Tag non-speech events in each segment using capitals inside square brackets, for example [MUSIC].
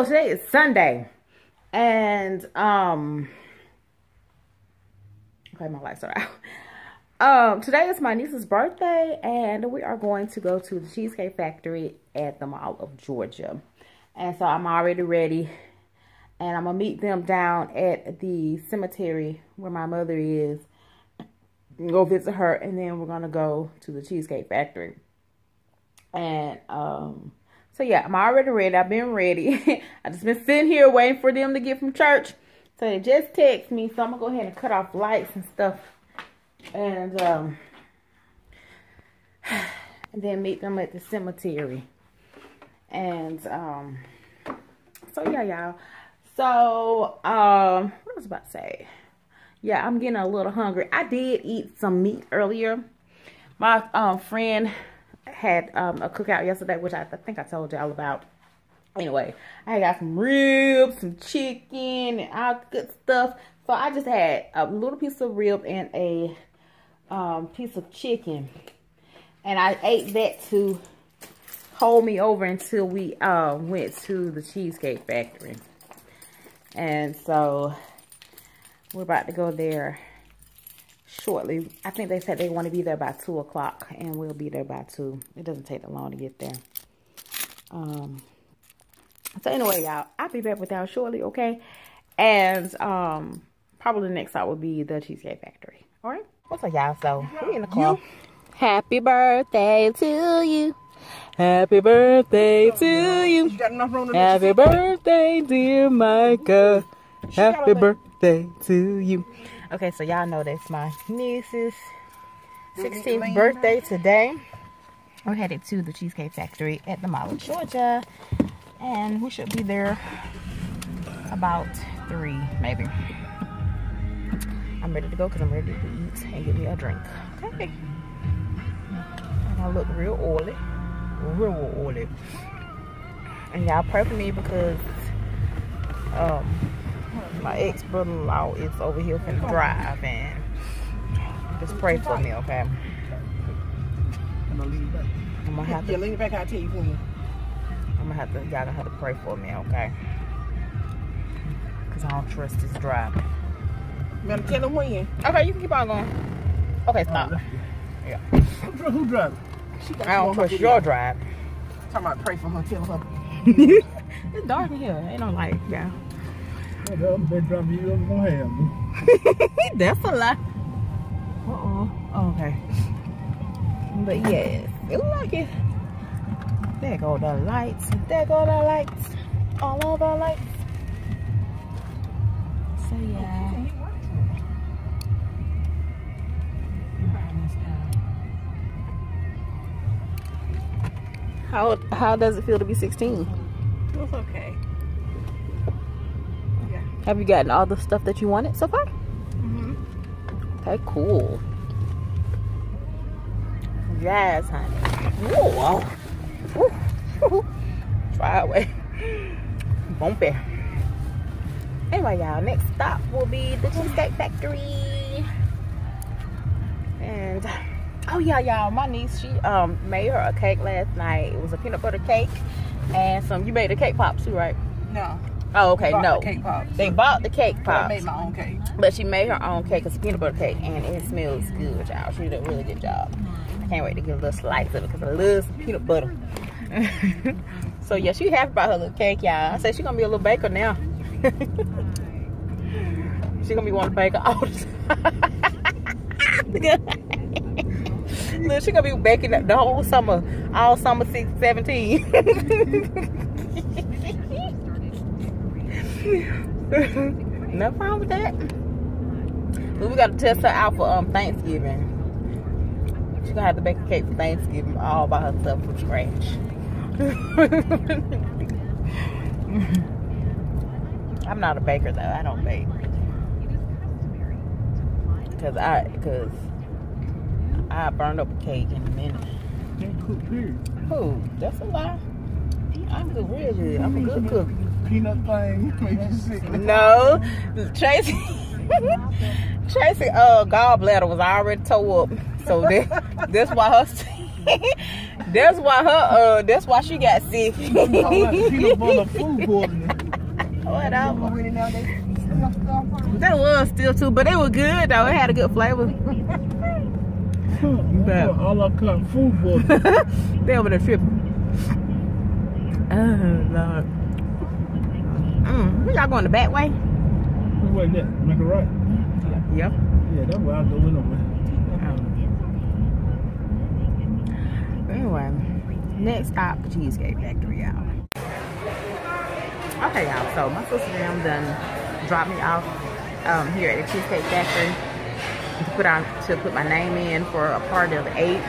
so today is Sunday, and um, okay, my lights are out. Um, today is my niece's birthday, and we are going to go to the Cheesecake Factory at the Mall of Georgia. And so I'm already ready, and I'm gonna meet them down at the cemetery where my mother is. Go visit her, and then we're gonna go to the Cheesecake Factory. And um so yeah, I'm already ready. I've been ready. [LAUGHS] I just been sitting here waiting for them to get from church. So they just text me. So I'm gonna go ahead and cut off lights and stuff. And um [SIGHS] and then meet them at the cemetery. And um so yeah, y'all. So um what was I about to say? Yeah, I'm getting a little hungry. I did eat some meat earlier. My um friend had um, a cookout yesterday, which I, think I told y'all about. Anyway, I got some ribs, some chicken, and all good stuff. So I just had a little piece of rib and a um, piece of chicken. And I ate that to hold me over until we uh, went to the Cheesecake Factory. And so we're about to go there shortly. I think they said they want to be there by 2 o'clock, and we'll be there by 2. It doesn't take that long to get there. Um, so anyway, y'all, I'll be back with y'all shortly, okay? And um, probably the next stop will be the Cheesecake Factory. All right? What's up, y'all? So, we're in the car. Happy birthday to you. Happy birthday to you. Happy birthday, dear Micah. Happy birthday to you. Okay, so y'all know that's my niece's 16th birthday today. We're headed to the Cheesecake Factory at the Mall of Georgia. And we should be there about 3, maybe. I'm ready to go because I'm ready to eat and get me a drink. Okay. And I look real oily. Real oily. And y'all pray for me because um, my ex brother-in-law is over here finna drive and just pray for me, okay? I'm gonna lean back. I'm gonna have Yeah, to lean back. I'll tell you when. I'm gonna have to y'all gonna have to pray for me, okay? Cause I don't trust this driving. Man, tell him when. Okay, you can keep on going. Okay, stop. Oh, yeah. Who, who driving? She got I don't trust your drive. Talking about pray for her. Tell her. [LAUGHS] It's dark in here. Ain't no light, yeah. I'm been driving you gonna have. [LAUGHS] That's a lot. Uh-oh. Uh-uh. Okay. But yes, it like it. There go the lights. There go the lights. All of the lights. So yeah. How how does it feel to be 16? It's okay. Have you gotten all the stuff that you wanted so far? Mm-hmm. Okay, cool. Yes, honey. Whoa. Woo. [LAUGHS] Try away. Bumpy. Anyway, y'all, next stop will be the Cheesecake Factory. And oh yeah, y'all, my niece she um made her a cake last night. It was a peanut butter cake and some. You made the cake pops too, right? No. Oh, okay, no. the cake pops. They bought the cake But I made my own cake. But she made her own cake. It's a peanut butter cake, and it smells good, y'all. She did a really good job. I can't wait to get a little slice of it because I love some peanut butter. [LAUGHS] so yeah, she happy about her little cake, y'all. I said she gonna be a little baker now. [LAUGHS] she gonna be one baker all the time. [LAUGHS] Look, she gonna be baking the whole summer, all summer six, 17. [LAUGHS] Nothing wrong with that. But we gotta test her out for um Thanksgiving. She gonna have to bake a cake for Thanksgiving all by herself from scratch. [LAUGHS] I'm not a baker though. I don't bake. Cause I, cause I burned up a cake in a minute. Can't cook period. Who? That's a lie. I'm good, real good. I'm a good cook. Peanut thing [LAUGHS] makes you sick. No, Tracy. [LAUGHS] Tracy, uh, gallbladder was already tore up, so that that's why her. [LAUGHS] that's why her. Uh, that's why she got sick. All that peanut butter food poisoning. Whatever. That was still too, but it was good though. It had a good flavor. But all I cut food for. they over there tripping. Oh Lord. Mm, y'all going the back way? Which way that? Make a right. Yep. Yeah, that's where I go anyway. Anyway, next stop, Cheesecake Factory, y'all. Okay, y'all. So my sister and them done dropped me off um, here at the Cheesecake Factory to put on to put my name in for a party of eight.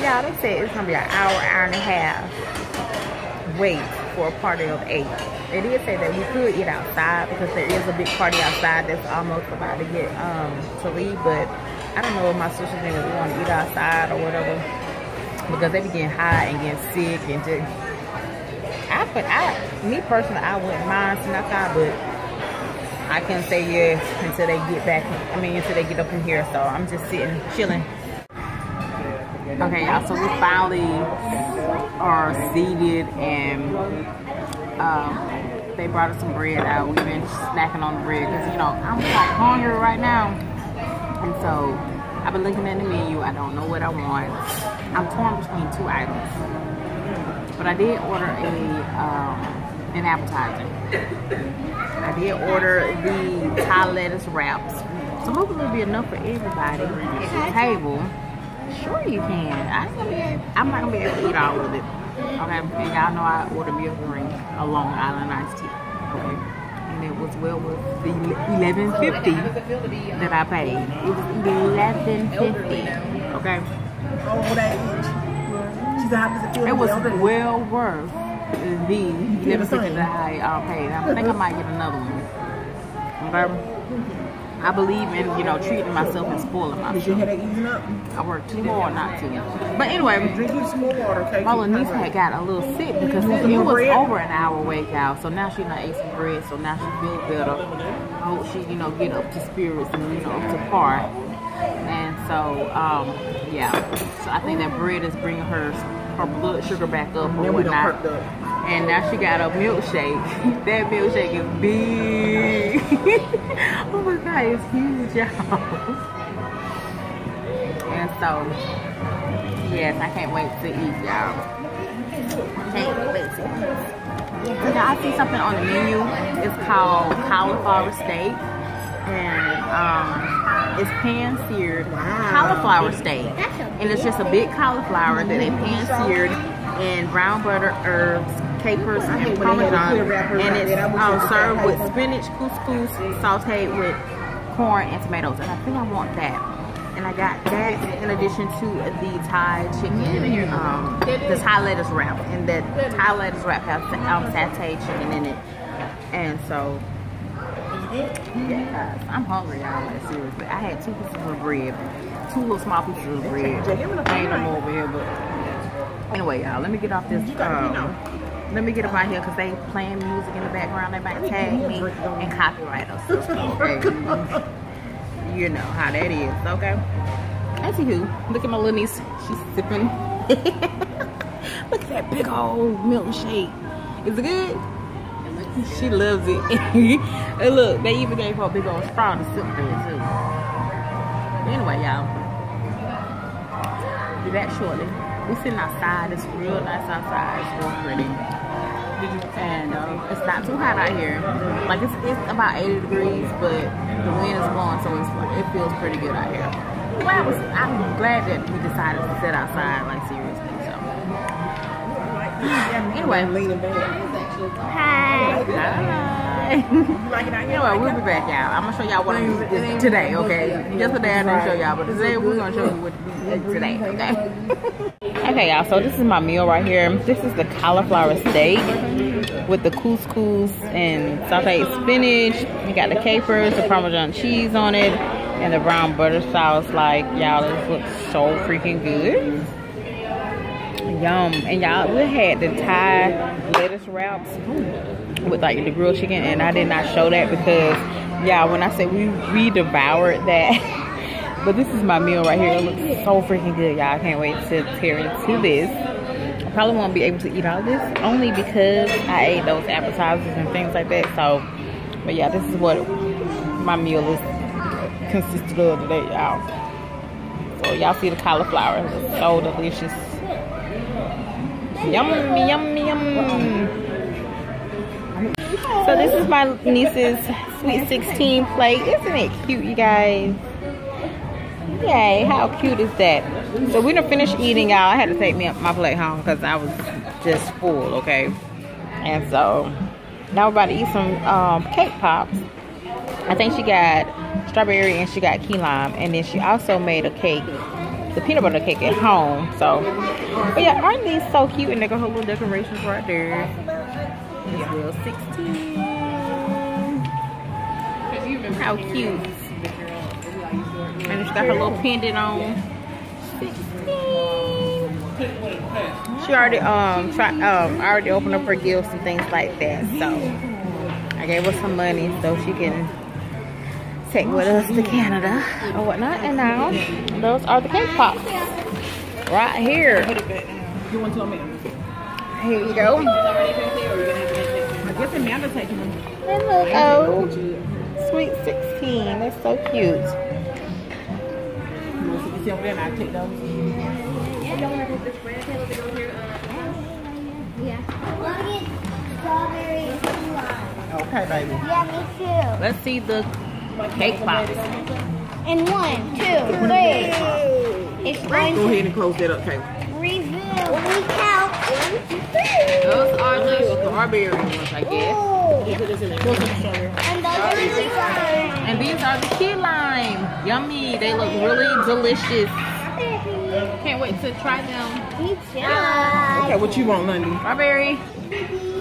Yeah, they said it's gonna be an hour, hour and a half wait for a party of eight. They did say that we could eat outside because there is a big party outside that's almost about to get um to leave, but I don't know if my sister think that we want to eat outside or whatever because they be getting high and getting sick and just. I but I me personally I wouldn't mind sitting outside, but I can't say yes until they get back. I mean until they get up in here. So I'm just sitting chilling. Okay, y'all. So we finally are seated and um, they brought us some bread out. We've been snacking on the bread because you know I'm like hungry right now, and so I've been looking at the menu. I don't know what I want. I'm torn between two items, but I did order a um, an appetizer. I did order the Thai lettuce wraps, so hopefully it'll be enough for everybody at the table. Sure you can. I I'm not gonna be able to eat all of it. Okay, and y'all know I ordered me a drink, a Long Island iced tea. Okay, and it was well worth the eleven fifty that I paid. It was eleven fifty. Okay, it was well worth the eleven fifty that I uh, paid. I think I might get another one. Okay. I believe in you know treating myself and spoiling Is your myself. headache easing up? I work too hard not to. But anyway, Drink you some more water, okay? My little niece had got a little sick because it, it was bread? over an hour wake out. So now she not ate some bread. So now she feels better. I hope she, you know, get up to spirits and you know up to par. And so, um, yeah. So I think that bread is bringing her her blood sugar back up or we done whatnot. up. And now she got a milkshake. [LAUGHS] that milkshake is big. [LAUGHS] oh my god, it's huge, y'all. And so, yes, I can't wait to eat, y'all. Can't wait to eat. Now, I see something on the menu. It's called cauliflower steak. And um, it's pan seared cauliflower steak. And it's just a big cauliflower that they pan seared in brown butter, herbs, capers, and hate when they have parmesan. the clear wrappers And it's that. I wish um, served with spinach, couscous, sauteed with corn and tomatoes. And I think I want that. And I got that in addition to the Thai chicken, um, the Thai lettuce wrap. And that Thai lettuce wrap has um, satay chicken in it. And so, yes, I'm hungry, y'all. Like, seriously. I had two pieces of bread, two little small pieces of bread. I ain't no more over here, but anyway, y'all, let me get off this. Um, let me get up out here because they playing music in the background. They might tag me and copyright us. [LAUGHS] Okay. you know how that is, okay? Anywho, look at my little niece. She's sipping. [LAUGHS] look at that big old milkshake. Is it good? [LAUGHS] She loves it. [LAUGHS] and look, they even gave her a big old straw to sip with too. Anyway, y'all. Be back shortly. We're sitting outside. It's real nice outside. It's real pretty. And um, it's not too hot out here. Like it's, it's about 80 degrees, but the wind is blowing, so it's it feels pretty good out here. Well, I was, I'm glad that we decided to sit outside, like seriously. So [SIGHS] anyway, Leaning back. hi. [LAUGHS] Like it out here? We'll be back, y'all. I'm gonna show y'all what I ate today, okay? Yesterday I didn't show y'all, but today we're gonna show you what we ate today, okay? [LAUGHS] okay, y'all. So this is my meal right here. This is the cauliflower steak with the couscous and sauteed spinach. We got the capers, the parmesan cheese on it, and the brown butter sauce. Like y'all, this looks so freaking good. Yum. And y'all, we had the Thai lettuce wraps oh, with like the grilled chicken and I did not show that because yeah when I say we we devoured that [LAUGHS] but this is my meal right here it looks so freaking good y'all I can't wait to tear into this I probably won't be able to eat all this only because I ate those appetizers and things like that. So, but yeah, this is what my meal is consisted of today, y'all. So y'all see the cauliflower, it's so delicious. Yum, yum, yum. So this is my niece's sweet 16 plate. Isn't it cute, you guys? Yay, how cute is that? So we done finished eating, y'all. I had to take me my plate home because I was just full, okay? And so now we're about to eat some um, cake pops. I think she got strawberry and she got key lime. And then she also made a cake, the peanut butter cake at home. So, but yeah, aren't these so cute? And they got her little decorations right there. This little 16. How cute. And she got her little pendant on. 16. She already um tried um already opened up her gifts and things like that. So I gave her some money so she can take with us to Canada or whatnot. And now those are the cake pops. Right here. You want to tell me? Here you go. I guess Amanda taking them. Hello. Sweet 16. They're so cute. You want to see over there and I take those? Yeah. Let me get strawberry and key lime. Okay, baby. Yeah, me too. Let's see the cake pops. And one, two, three. It's Go ahead and close that up, Kayla. reveal. We count one, two, three. Those are the strawberry ones, I guess. Ooh. Those are the. And those are the slime. And these are the key lime. Yummy. They look really delicious. Can't wait to try them. Me too. Okay, what you want, Lundy? Strawberry,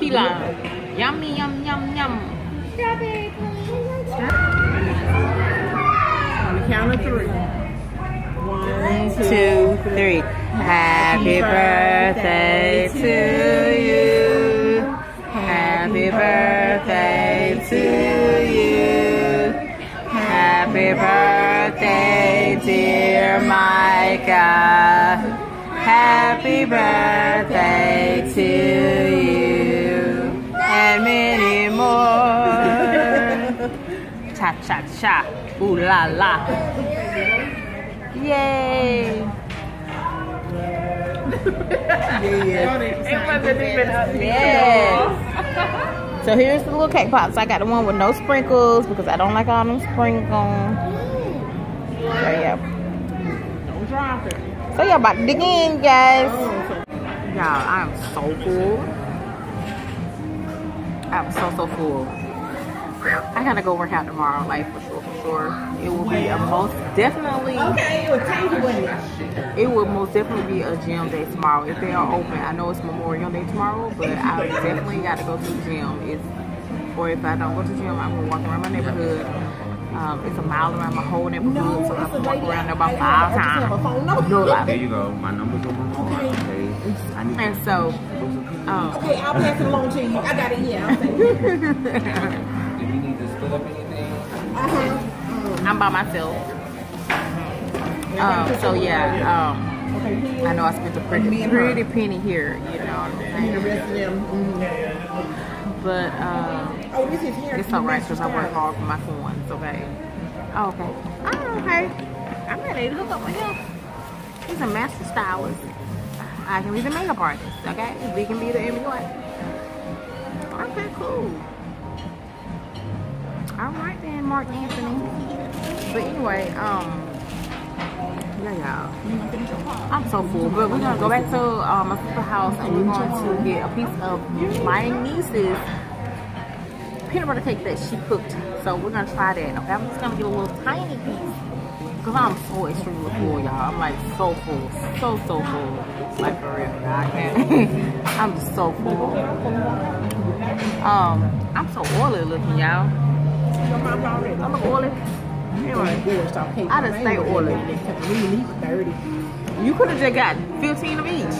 key lime. Yummy, yum, yum, yum. Strawberry. On the count of three. One, Two, three. Happy birthday to you. Happy birthday to you. Happy birthday, dear Micah. Happy birthday to you. And many more. [LAUGHS] Cha cha cha. Ooh la la. Yay. Yes. [LAUGHS] So here's the little cake pops. I got the one with no sprinkles because I don't like all them sprinkles. So yeah. Don't. So yeah, about to dig in, guys. Y'all, I'm so full. I'm so so full. I gotta go work out tomorrow, like for sure, for sure. It will be a most definitely. Okay, it was tangy, wasn't it? It will most definitely be a gym day tomorrow if they are open. I know it's Memorial Day tomorrow, but I definitely got to go to the gym. It's, or if I don't go to the gym, I'm gonna walk around my neighborhood. Um, it's a mile around my whole neighborhood, so I'm gonna walk around there about five times. No There you go. My number's on my phone. Okay. I need And so, um, Okay, I'll pass it along to you. I got it here. I'll take it. [LAUGHS] If you need to split up anything, Uh-huh. I'm by myself. Um, so yeah, um, I know I spent a pretty, pretty penny here, you know what I'm the saying? rest of them. mm. But um, Oh, this is here. It's alright because I work hard for my coins, okay? Oh, okay. Oh, okay. I'm ready to hook up with him. He's a master stylist. I can be the makeup artist, okay? We can be the everyone. Okay, cool. Alright then, Mark Anthony. But anyway, um, yeah, y'all. I'm so full, but we're gonna go back to um, my sister's house and we're going to get a piece of my niece's peanut butter cake that she cooked. So we're gonna try that. Okay, I'm just gonna get a little tiny piece. Cause I'm so extremely full, y'all. I'm like so full. So, so full. Like for real. I can't. [LAUGHS] I'm just so full. Um, I'm so oily looking, y'all. I'm oily. Anyway, I just stay oily. You could have just got 15 of each.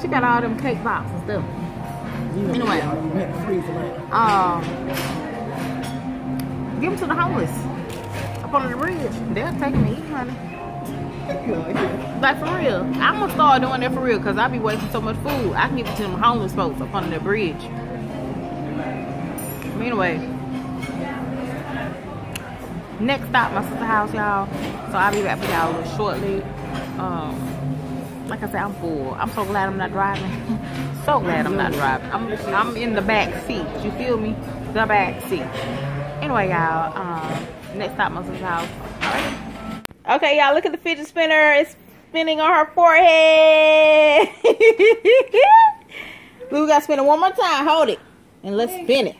She got all them cake pops and stuff. Anyway. Um, give them to the homeless up on the bridge. They'll take them to eat, honey. [LAUGHS] Like for real. I'm gonna start doing that for real because I be wasting so much food. I can give it to them homeless folks up under the bridge. Anyway. Next stop, my sister's house, y'all. So I'll be back with y'all shortly. Um like I said, I'm full. I'm so glad I'm not driving. [LAUGHS] so glad I'm not driving. I'm I'm in the back seat. You feel me? The back seat. Anyway, y'all. Um, next stop, my sister's house. Right. Okay, y'all. Look at the fidget spinner. It's spinning on her forehead. [LAUGHS] we gotta spin it one more time. Hold it, and let's spin it.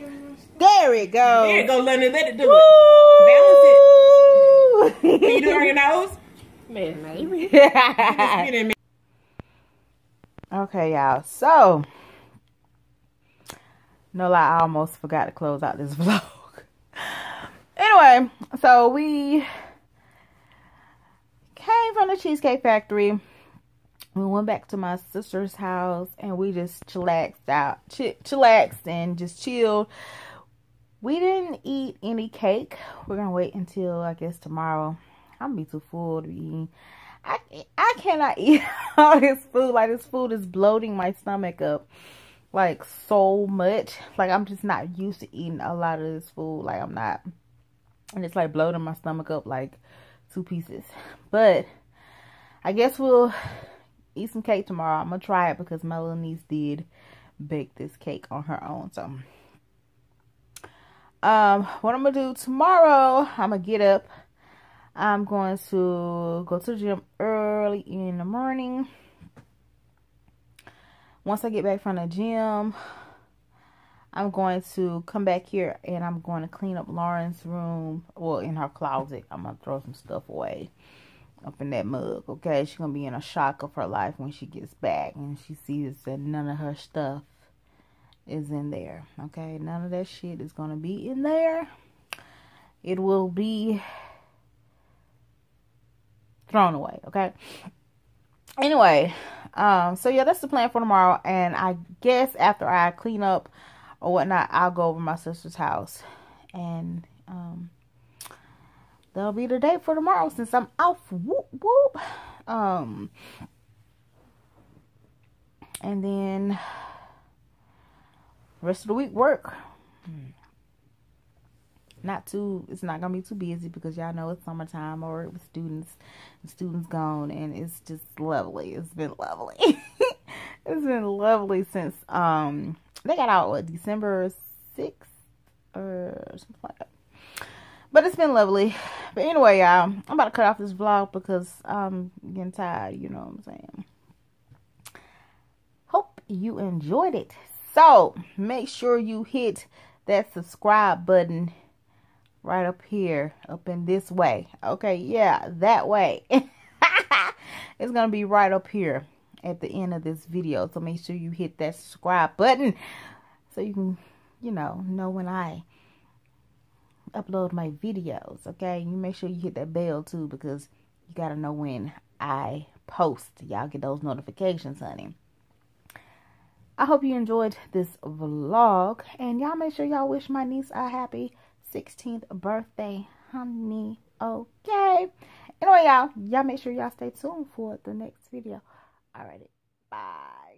There it goes. There you go, London. Let it do Woo! it. Balance it. Can you do it on your [LAUGHS] nose? Man, Maybe. [LAUGHS] Okay, y'all. So, no lie, I almost forgot to close out this [LAUGHS] vlog. anyway, so we came from the Cheesecake Factory. We went back to my sister's house and we just chillaxed out, ch- chillaxed and just chilled. We didn't eat any cake. We're gonna wait until I guess tomorrow. I'm gonna be too full to be eating. I I cannot [LAUGHS] eat all this food. Like this food is bloating my stomach up like so much. Like I'm just not used to eating a lot of this food. Like I'm not, and it's like bloating my stomach up like two pieces. But I guess we'll eat some cake tomorrow. I'm gonna try it because Melanie's did bake this cake on her own. So um, what I'm gonna do tomorrow? I'm gonna get up. I'm going to go to the gym early in the morning. Once I get back from the gym, I'm going to come back here and I'm going to clean up Lauren's room. Well, in her closet. I'm going to throw some stuff away up in that mug, okay? She's going to be in a shock of her life when she gets back and she sees that none of her stuff is in there, okay? None of that shit is going to be in there. It will be thrown away, okay? Anyway, um, so yeah, that's the plan for tomorrow. And I guess after I clean up or whatnot, I'll go over my sister's house. And um that'll be the date for tomorrow since I'm off. Whoop whoop. Um and then rest of the week work. Not too it's not gonna be too busy because y'all know it's summertime or with students students gone and it's just lovely. It's been lovely. [LAUGHS] it's been lovely since um they got out what December sixth or something like that. But it's been lovely. But anyway, y'all, I'm about to cut off this vlog because I'm getting tired, you know what I'm saying. Hope you enjoyed it. So make sure you hit that subscribe button right up here, up in this way. Okay, yeah, that way. [LAUGHS] it's going to be right up here at the end of this video. So make sure you hit that subscribe button so you can, you know, know when I upload my videos. Okay, you make sure you hit that bell too because you got to know when I post. Y'all get those notifications, honey. I hope you enjoyed this vlog. And y'all make sure y'all wish my niece a happy 16th birthday, honey. Okay. Anyway, y'all, y'all make sure y'all stay tuned for the next video. Alrighty. Bye.